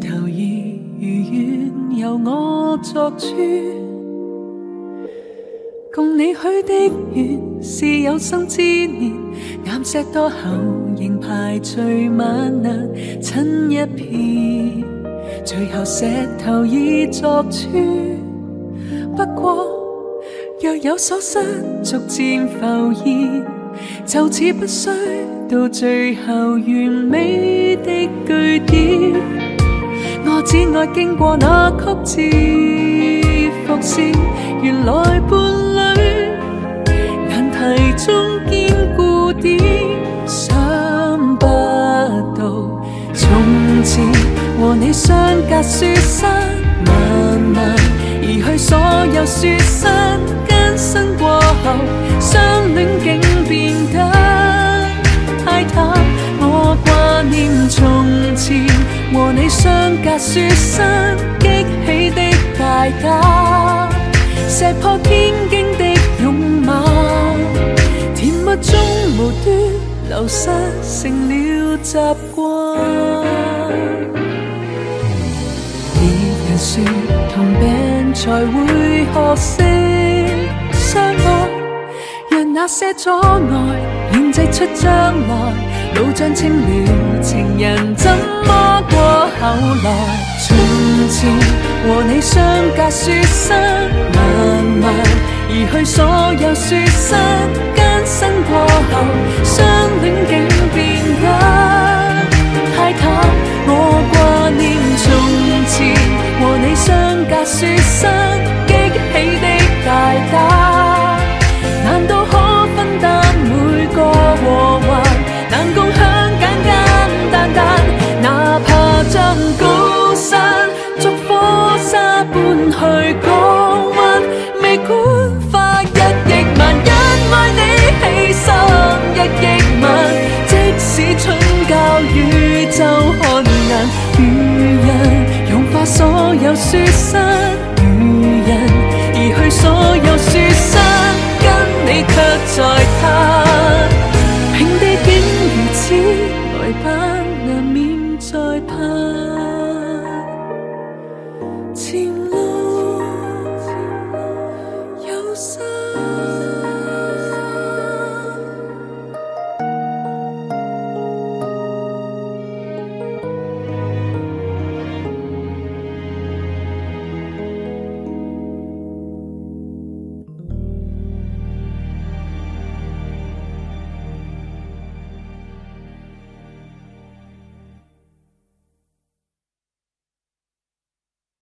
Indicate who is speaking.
Speaker 1: 头意如愿，由我作主。共你许的愿是有生之年，岩石多厚仍排序晚难亲一片，最后石头已作主。不过若有所失，逐渐浮现，就此不需到最后完美的句点。只爱经过那曲折伏线，原来伴侣难题中坚固点，想不到从前和你相隔雪山漫漫，移去所有雪山，更新过后，隔雪山激起的大家，石破天惊的勇猛，甜蜜中无端流失成了习惯。别人说同病才会学识相爱，让那些阻碍炼制出将来。老将清了，情人怎么过后来？从前和你相隔雪山漫漫，移去所有雪山，艰辛过后，所有雪山，如人移去所有雪山，跟你却在他。平地竟如此，来吧，难免再盼。前路有山。